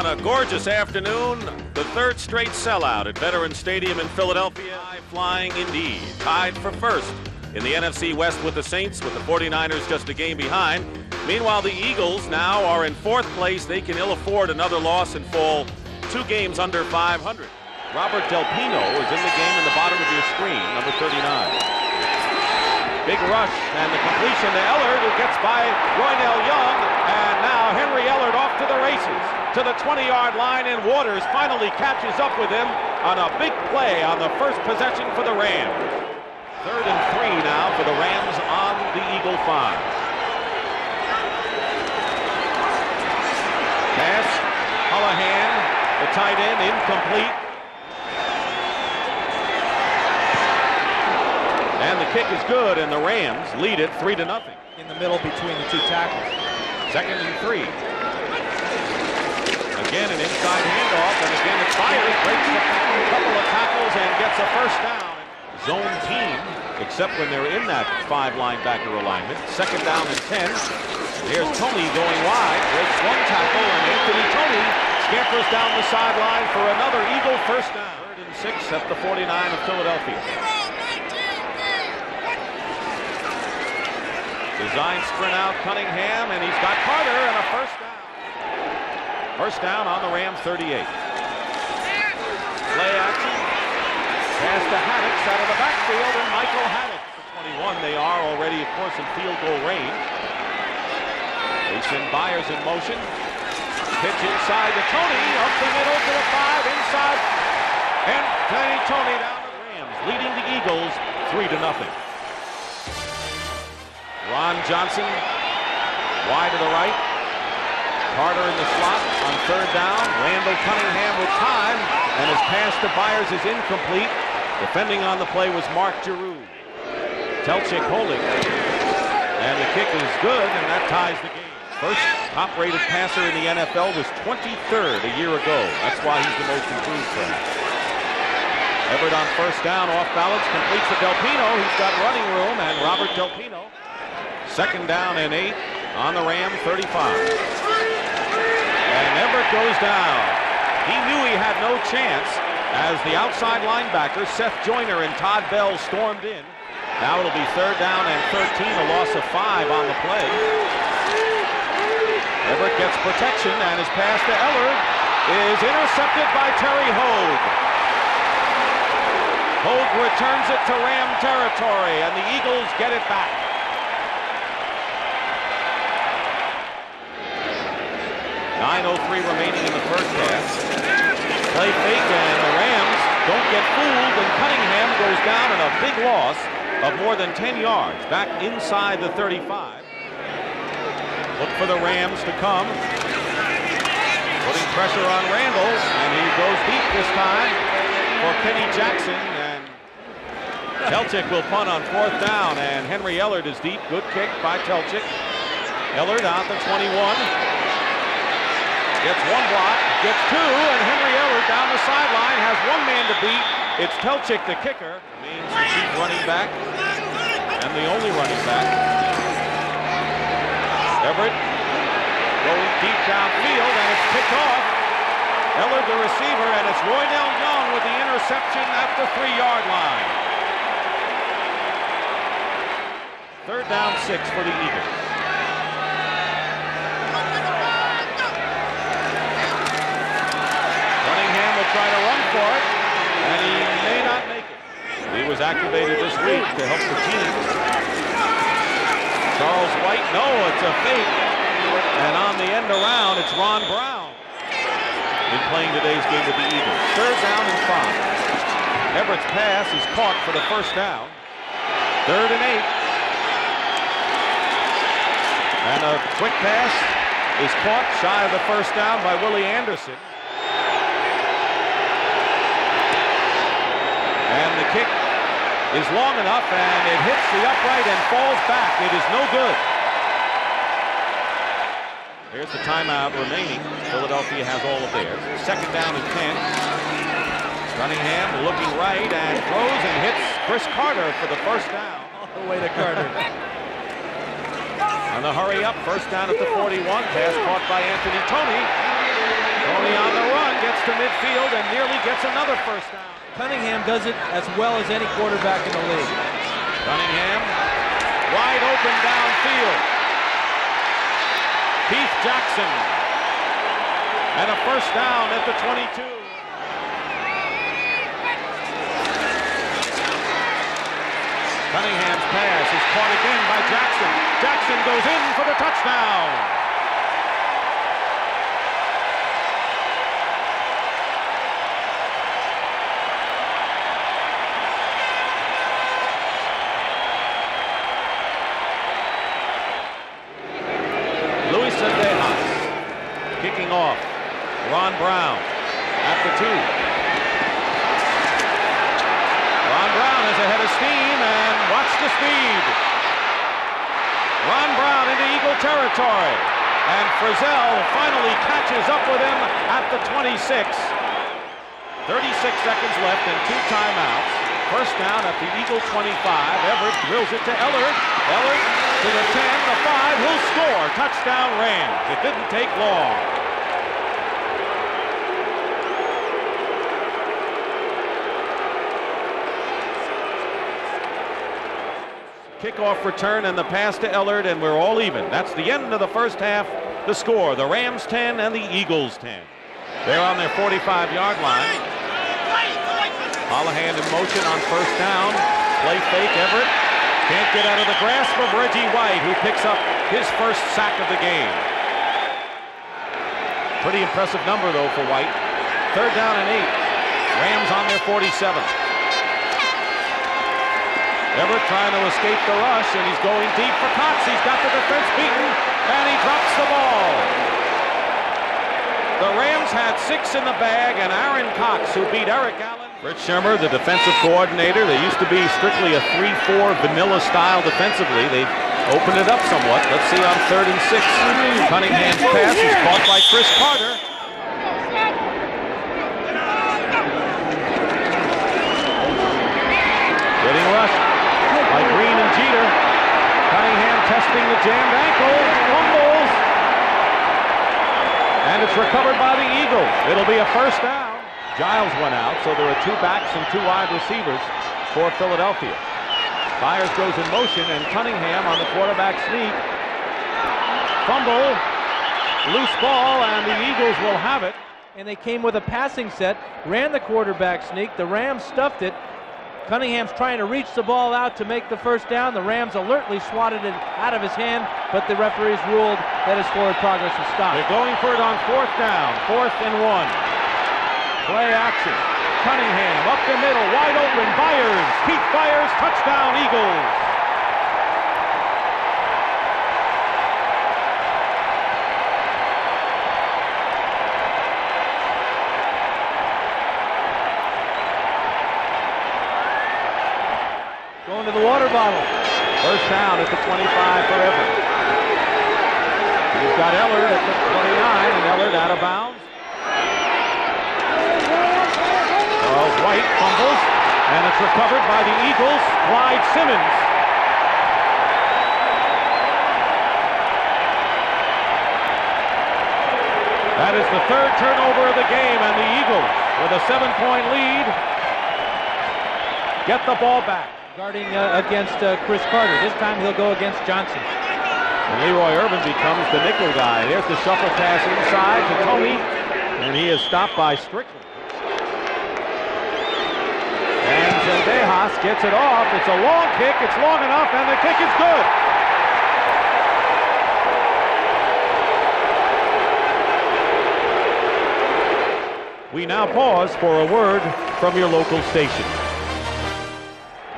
on a gorgeous afternoon, the third straight sellout at Veterans Stadium in Philadelphia. Flying indeed. Tied for first in the NFC West with the Saints, with the 49ers just a game behind. Meanwhile, the Eagles now are in fourth place. They can ill afford another loss and fall two games under 500. Robert Del Pino is in the game in the bottom of your screen, number 39. Big rush and the completion to Ellard who gets by Roynell Young and now Henry Ellard off to the races to the 20-yard line and Waters finally catches up with him on a big play on the first possession for the Rams. Third and three now for the Rams on the Eagle five. Pass, Holohan, the tight end, incomplete. The kick is good, and the Rams lead it three to nothing. In the middle between the two tackles. Second and three. Again, an inside handoff, and again it fires, breaks a couple of tackles, and gets a first down. Zone team, except when they're in that five linebacker alignment. Second down and 10. Here's Toney going wide. Breaks one tackle, and Anthony Toney scampers down the sideline for another Eagle first down. Third and six at the 49 of Philadelphia. Design sprint out Cunningham, and he's got Carter and a first down. First down on the Rams 38. Play action. Pass to Haddix out of the backfield, and Michael Haddix 21. They are already, of course, in field goal range. They send Byars in motion. Pitch inside to Toney, up the middle to the five, inside. And Toney down the Rams, leading the Eagles 3 to nothing. Ron Johnson wide to the right. Carter in the slot on third down. Randall Cunningham with time, and his pass to Byars is incomplete. Defending on the play was Mark Giroux. Teltschik holding. And the kick is good, and that ties the game. First top-rated passer in the NFL was 23rd a year ago. That's why he's the most improved player. Everett on first down, off balance, completes to Delpino. He's got running room, and Robert Delpino Second down and eight on the Ram 35. And Everett goes down. He knew he had no chance as the outside linebackers, Seth Joyner and Todd Bell, stormed in. Now it'll be third down and 13, a loss of five on the play. Everett gets protection, and his pass to Ellard is intercepted by Terry Hoage. Hoage returns it to Ram territory, and the Eagles get it back. 9.03 remaining in the first half. Play fake and the Rams don't get fooled and Cunningham goes down in a big loss of more than 10 yards back inside the 35. Look for the Rams to come. Putting pressure on Randall and he goes deep this time for Kenny Jackson and Teltschik will punt on fourth down and Henry Ellard is deep. Good kick by Teltschik. Ellard out the 21. Gets one block, gets two, and Henry Ellard down the sideline has one man to beat. It's Teltschik, the kicker. Means the chief running back and the only running back. Everett going deep downfield, and it's picked off. Ellard, the receiver, and it's Roynell Young with the interception at the three-yard line. Third down six for the Eagles. try to run for it, and he may not make it. He was activated this week to help the team. Charles White, no, it's a fake. And on the end around, it's Ron Brown in playing today's game with the Eagles. Third down and five. Everett's pass is caught for the first down. Third and eight. And a quick pass is caught shy of the first down by Willie Anderson. And the kick is long enough, and it hits the upright and falls back. It is no good. Here's the timeout remaining. Philadelphia has all of theirs. Second down and 10. Cunningham looking right and throws and hits Cris Carter for the first down. All the way to Carter. On the hurry up, first down at the 41. Pass caught by Anthony Toney. Tony on the run, gets to midfield and nearly gets another first down. Cunningham does it as well as any quarterback in the league. Cunningham, wide open downfield. Keith Jackson. And a first down at the 22. Cunningham's pass is caught again by Jackson. Jackson goes in for the touchdown. Luis Zendejas kicking off. Ron Brown at the two. Ron Brown is ahead of steam and watch the speed. Ron Brown into Eagle territory. And Frizzell finally catches up with him at the 26. 36 seconds left and two timeouts. First down at the Eagle 25. Everett drills it to Ellard. Ellard to the 10, the 5. He'll score. Touchdown Rams. It didn't take long. Kickoff return and the pass to Ellard, and we're all even. That's the end of the first half. The score, the Rams 10 and the Eagles 10. They're on their 45-yard line. Holohan in motion on first down. Play fake, Everett. Can't get out of the grasp of Reggie White, who picks up his first sack of the game. Pretty impressive number, though, for White. Third down and eight. Rams on their 47. Everett trying to escape the rush, and he's going deep for Cox. He's got the defense beaten, and he drops the ball. The Rams had six in the bag, and Aaron Cox, who beat Eric Allen. Fritz Shurmur, the defensive coordinator. They used to be strictly a 3-4 vanilla style defensively. They opened it up somewhat. Let's see on third and six. Cunningham's pass is caught by Cris Carter. Getting rushed by Green and Jeter. Cunningham testing the jammed ankle. Fumbles. And it's recovered by the Eagles. It'll be a first down. Giles went out, so there are two backs and two wide receivers for Philadelphia. Byars goes in motion, and Cunningham on the quarterback sneak. Fumble. Loose ball, and the Eagles will have it. And they came with a passing set, ran the quarterback sneak. The Rams stuffed it. Cunningham's trying to reach the ball out to make the first down. The Rams alertly swatted it out of his hand, but the referees ruled that his forward progress was stopped. They're going for it on fourth down, fourth and one. Play action. Cunningham up the middle, wide open. Byars, Keith Byars, touchdown Eagles. Going to the water bottle. First down at the 25 for Everett. He's got Ellard at the 29, and Ellard out of bounds. Charles White fumbles, and it's recovered by the Eagles. Clyde Simmons. That is the third turnover of the game, and the Eagles, with a seven-point lead, get the ball back. Guarding uh, against uh, Cris Carter. This time he'll go against Johnson. And Leroy Irvin becomes the nickel guy. There's the shuffle pass inside to Toney, and he is stopped by Strickland. And Zendejas gets it off. It's a long kick. It's long enough, and the kick is good. We now pause for a word from your local station.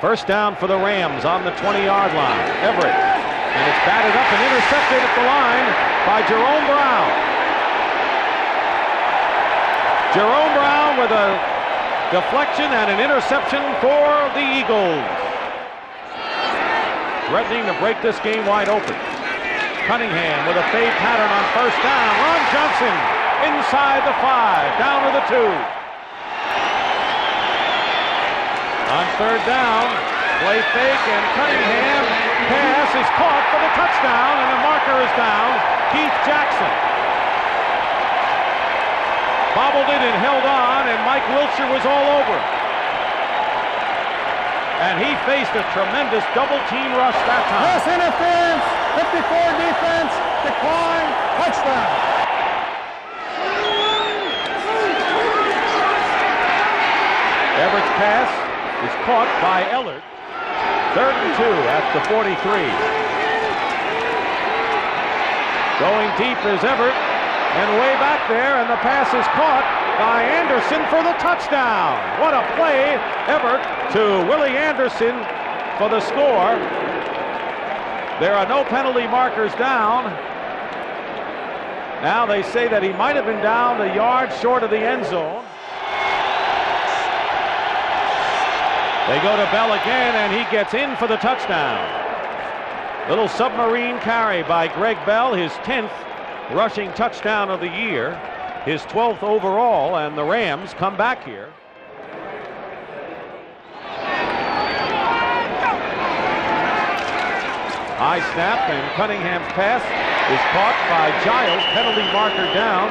First down for the Rams on the 20-yard line. Everett. And it's batted up and intercepted at the line by Jerome Brown. Jerome Brown with a deflection and an interception for the Eagles. Threatening to break this game wide open. Cunningham with a fade pattern on first down. Ron Johnson inside the five, down to the two. On third down, play fake, and Cunningham pass is caught for the touchdown, and the marker is down. Keith Jackson. bobbled it and held on, and Mike Wilcher was all over. And he faced a tremendous double team rush that time. Pass interference, 54 defense, decline, touchdown. Everett's pass is caught by Ellard. Third and two at the 43. Going deep is Everett, and way back there, and the pass is caught by Anderson for the touchdown. What a play, Everett to Willie Anderson for the score. There are no penalty markers down. Now they say that he might have been down a yard short of the end zone. They go to Bell again, and he gets in for the touchdown. Little submarine carry by Greg Bell, his 10th rushing touchdown of the year, his 12th overall, and the Rams come back here. High snap, and Cunningham's pass is caught by Giles, penalty marker down.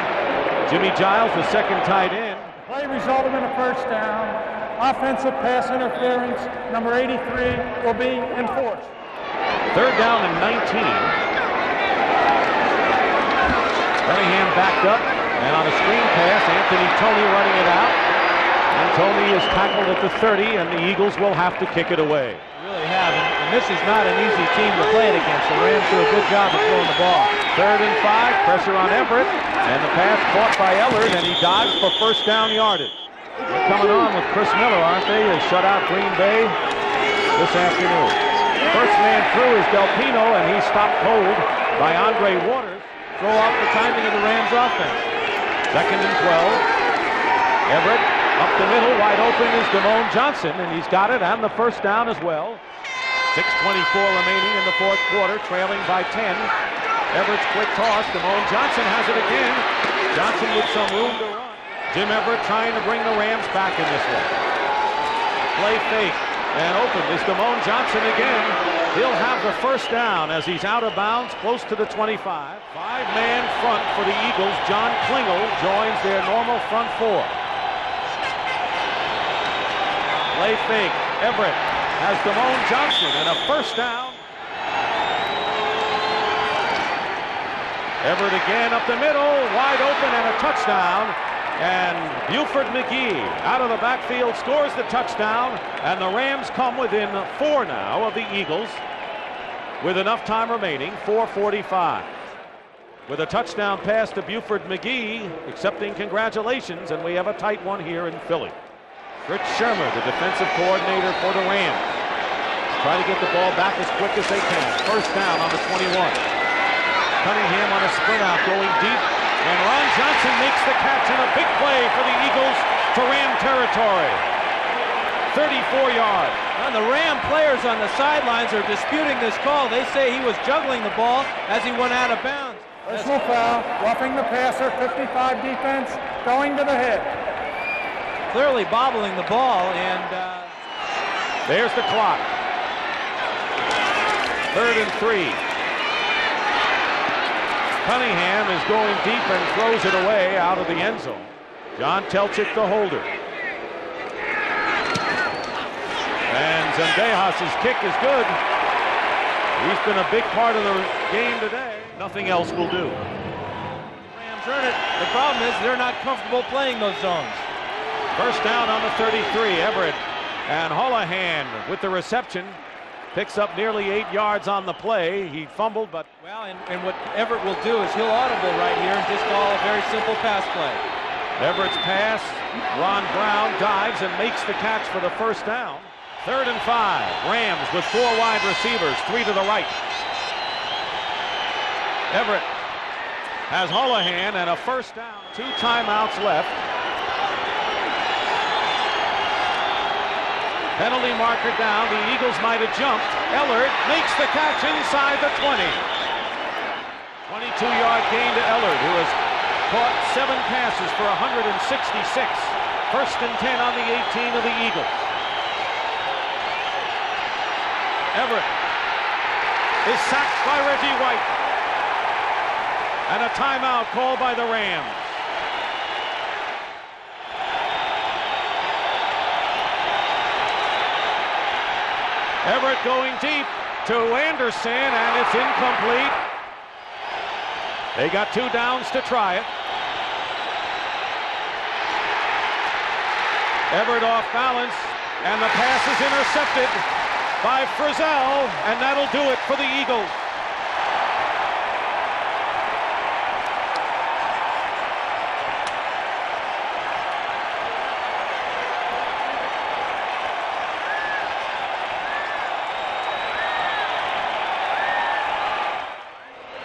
Jimmy Giles, the second tight end. Play resulted in a first down offensive pass interference, number 83, will be enforced. Third down and 19. Cunningham backed up, and on a screen pass, Anthony Toney running it out. And Toney is tackled at the 30, and the Eagles will have to kick it away. Really have, and, and this is not an easy team to play it against. The Rams do a good job of throwing the ball. Third and five, pressure on Everett, and the pass caught by Ellard, and he dives for first down yardage. They're coming on with Chris Miller, aren't they? They shut out Green Bay this afternoon. First man through is Delpino, and he's stopped cold by Andre Waters. Throw off the timing of the Rams offense. Second and 12. Everett up the middle, wide open is Damone Johnson, and he's got it, and the first down as well. 6.24 remaining in the fourth quarter, trailing by 10. Everett's quick toss. Damone Johnson has it again. Johnson with some room to. Jim Everett trying to bring the Rams back in this one. Play fake and open is Damone Johnson again. He'll have the first down as he's out of bounds close to the 25. Five-man front for the Eagles. John Klingel joins their normal front four. Play fake. Everett has Damone Johnson and a first down. Everett again up the middle, wide open and a touchdown. And Buford McGee out of the backfield scores the touchdown. And the Rams come within four now of the Eagles with enough time remaining, 445. With a touchdown pass to Buford McGee, accepting congratulations, and we have a tight one here in Philly. Fritz Shurmur, the defensive coordinator for the Rams. Try to get the ball back as quick as they can. First down on the 21. Cunningham on a sprint out, going deep and Ron Johnson makes the catch and a big play for the Eagles to Ram territory. 34 yards. And the Ram players on the sidelines are disputing this call. They say he was juggling the ball as he went out of bounds. Personal foul, roughing the passer, 55 defense, going to the head. Clearly bobbling the ball, and uh... there's the clock. Third and three. Cunningham is going deep and throws it away out of the end zone. John Teltschik, the holder. And Zendejas' kick is good. He's been a big part of the game today. Nothing else will do. Rams earn it. The problem is they're not comfortable playing those zones. First down on the 33. Everett and Holohan with the reception. Picks up nearly eight yards on the play. He fumbled, but... Well, and, and what Everett will do is he'll audible right here and just call a very simple pass play. Everett's pass. Ron Brown dives and makes the catch for the first down. Third and five. Rams with four wide receivers, three to the right. Everett has Holohan and a first down. Two timeouts left. Penalty marker down. The Eagles might have jumped. Ellard makes the catch inside the 20. 22-yard gain to Ellard, who has caught seven passes for 166. First and 10 on the 18 of the Eagles. Everett is sacked by Reggie White. And a timeout called by the Rams. Everett going deep to Anderson, and it's incomplete. They got two downs to try it. Everett off balance, and the pass is intercepted by Frizzell, and that'll do it for the Eagles.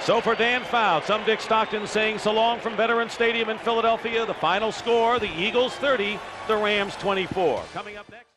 So for Dan Fouts, I'm Dick Stockton saying so long from Veterans Stadium in Philadelphia. The final score, the Eagles 30, the Rams 24. Coming up next.